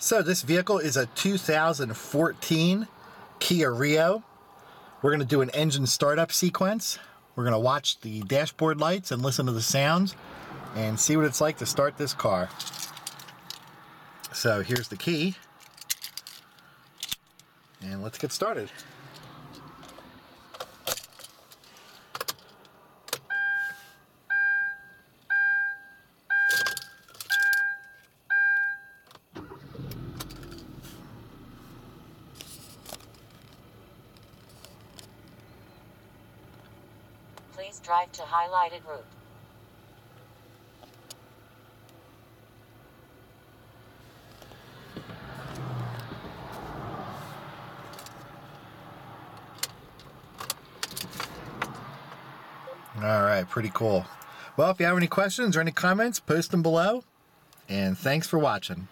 So this vehicle is a 2014 Kia Rio. We're going to do an engine startup sequence. We're going to watch the dashboard lights and listen to the sounds and see what it's like to start this car. So here's the key. And let's get started. Please drive to highlighted route. All right, pretty cool. Well, if you have any questions or any comments, post them below. And thanks for watching.